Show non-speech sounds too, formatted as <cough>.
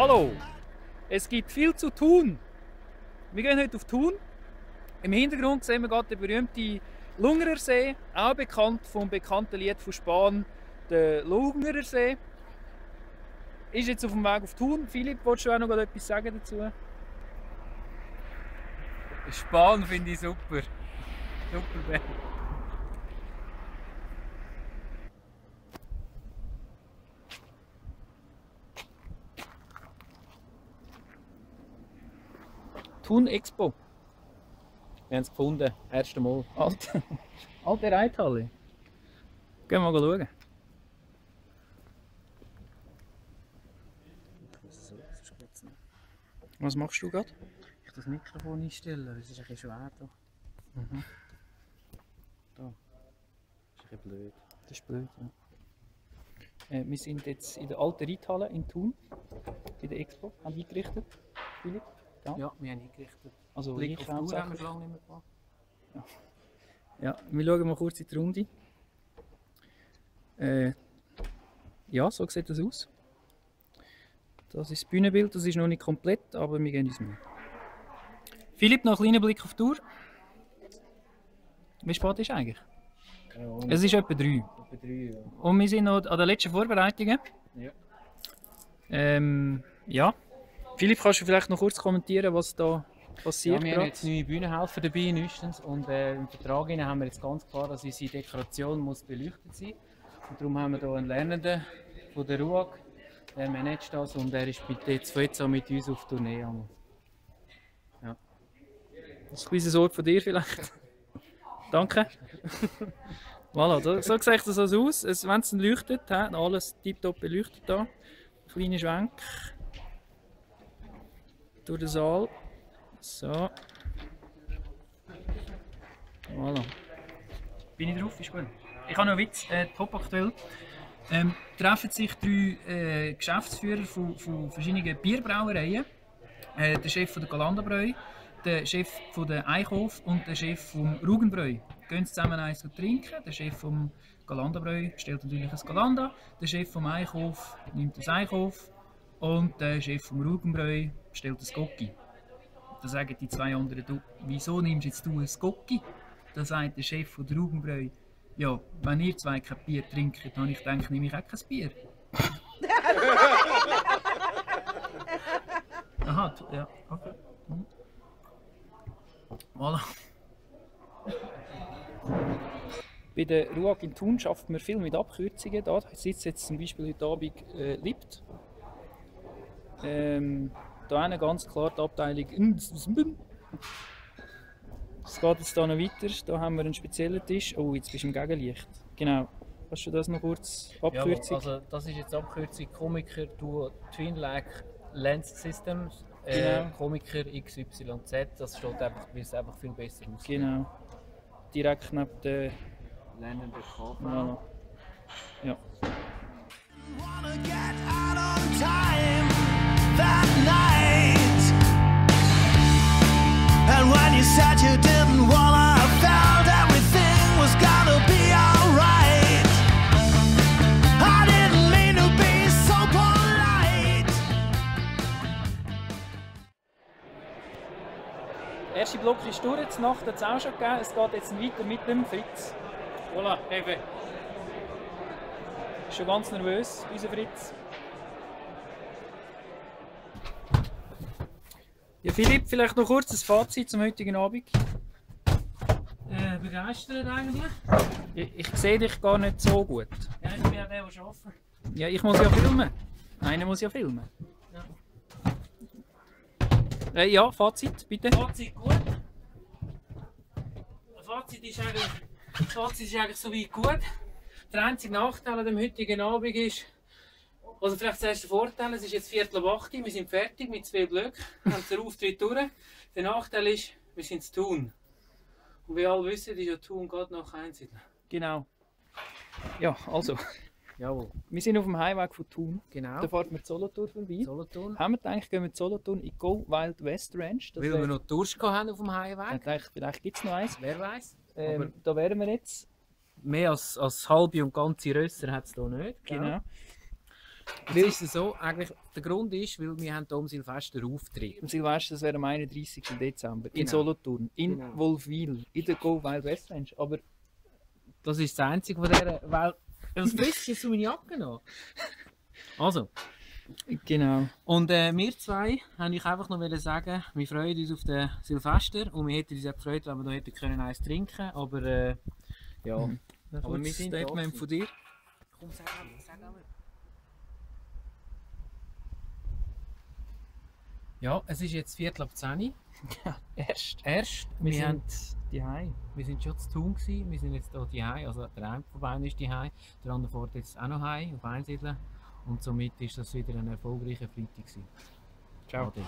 Hallo! Es gibt viel zu tun. Wir gehen heute auf Thun. Im Hintergrund sehen wir gerade den berühmten Lungerer See, auch bekannt vom bekannten Lied von Spahn, der Lungerer See. Ist jetzt auf dem Weg auf Thun. Philipp, willst du auch noch etwas sagen dazu? Spahn finde ich super. Super Band. Thun Expo. Wir haben es gefunden, erste Mal. Alte, alte Reithalle. Gehen wir mal schauen. Was machst du gerade? Ich das Mikrofon einstellen, es ist ein bisschen schwer da. Mhm. Da. Das ist ein bisschen blöd. Das ist blöd, ja. Äh, wir sind jetzt in der alten Reithalle in Thun, bei der Expo, haben wir eingerichtet. Philipp? Ja, wir haben eingerichtet. Also Blick ich auf die Uhr haben wir lange nicht mehr gemacht. Ja, wir schauen mal kurz in die Runde. Äh, ja, so sieht das aus. Das ist das Bühnenbild, das ist noch nicht komplett, aber wir gehen ins Mühe. Philipp, noch einen kleinen Blick auf die Uhr. Wie spät ist eigentlich? Keine Ahnung. Es ist etwa drei. Etwa drei, ja. Und wir sind noch an den letzten Vorbereitungen. Ja. Ähm, ja. Philipp, kannst du vielleicht noch kurz kommentieren, was da Ja, passiert wir haben gerade? jetzt neue Bühnenhelfer dabei, neuestens. Und äh, im Vertrag haben wir jetzt ganz klar, dass unsere Dekoration muss beleuchtet sein Und darum haben wir hier einen Lernenden von der RUAG, der managt das und er ist bei D2 mit uns auf Tournee. einmal. Das ist ein kleines Wort von dir vielleicht. <laughs> Danke. <laughs> voilà, so, so sieht das also aus. Es, Wenn es leuchtet, alles tiptop beleuchtet da. Kleiner Schwenk. Durch den Saal. So. Voilà. Bin ich drauf? Ist gut. Ich habe noch einen Witz, äh, top aktuell. Ähm, treffen sich drei äh, Geschäftsführer von, von verschiedenen Bierbrauereien. Äh, der Chef von der Galanderbräu, der Chef von der Eichhof und der Chef vom Rugenbräu. Gehen zusammen eins trinken. Der Chef vom Galanderbräu stellt natürlich ein Galanda, der Chef vom Eichhof nimmt das Eichhof und der Chef vom Rugenbräu stellt das Gocki. Da sagen die zwei anderen, du, wieso nimmst jetzt du ein Gocki? Da sagt der Chef von der Rugenbräu, ja, wenn ihr zwei kein Bier trinkt, dann ich gedacht, nehme ich auch kein Bier. <laughs> Aha, ja, okay. Hm. Voilà. Bei der RUAG in Thun schafft man viel mit Abkürzungen. Da sitzt jetzt zum Beispiel heute Abend äh, Lipt. Ähm, da hinten ganz klar die Abteilung Es geht jetzt hier noch weiter. Da haben wir einen speziellen Tisch. Oh, jetzt bist du im Gegenlicht. Genau. Kannst du das noch kurz Abkürzung? also das ist jetzt Abkürzung Komiker Duo Twin Lag Lens Systems. Äh, Genau. Komiker XYZ, das steht einfach, weil es einfach viel besser aussieht. Genau. Direkt neben der. Lernender KV. Voilà. Ja. Der erste Block ist durch, die Nacht hat es auch schon gegeben. Es geht jetzt weiter mit dem Fritz. Voilà, eben. Ist schon ganz nervös, unser Fritz. Ja, Philipp, vielleicht noch kurz ein Fazit zum heutigen Abend. Äh, begeistert eigentlich? Ich, ich sehe dich gar nicht so gut. Ja, ich bin ja der, der arbeitet. Ja, ich muss ja filmen. Einer muss ja filmen. Ja. Äh, ja, Fazit, bitte. Fazit gut. Fazit ist eigentlich, Fazit ist eigentlich soweit gut. Der einzige Nachteil an dem heutigen Abend ist, also vielleicht der Vorteil, es ist jetzt Viertel ab acht, wir sind fertig mit zwei Blöcken, haben den Auftritt durch. Der Nachteil ist, wir sind zu tun. Und wie alle wissen, ist ja tun gerade nach Einsiedeln. Genau. Ja, also, Jawohl. wir sind auf dem Highway von Thun. Genau. Da fährt man Solothurn vorbei. Solothurn. Haben wir gedacht, gehen wir zu Solothurn in Go Wild West Ranch. Das Weil wär- wir noch Durst gehabt haben auf dem Ich Highway. dachte, vielleicht gibt es noch eins. Wer weiß? Ähm, da wären wir jetzt. Mehr als, als halbe und ganze Rösser hat es hier nicht. gell? Genau. Jetzt ist es so, eigentlich, der Grund ist, weil wir haben hier am Silvester Auftritt. Am Silvester, das wäre am 31. Dezember. In Genau. Solothurn. In Genau. Wolfwil. In der Go Wild West Range. Aber Das ist das Einzige von dieser, weil... Was frisst jetzt du meine Jacke noch? Also, genau. und äh, wir zwei haben ich einfach noch wollen sagen, wir freuen uns auf den Silvester und wir hätten uns auch gefreut, wenn wir noch hätten können eins trinken aber äh, ja. Aber wir sind da Statement von dir. Komm, sag einmal, sag einmal. Ja, es ist jetzt Viertel ab 10 Uhr. <laughs> Erst. Erst, Wir, wir, haben, sind die Hause. wir sind schon zu tun gewesen, wir sind jetzt hier die Also der eine von beiden ist die der andere fährt jetzt auch noch heim auf Einsiedeln. Und somit ist das wieder ein erfolgreicher Freitag gewesen. Ciao. Ade.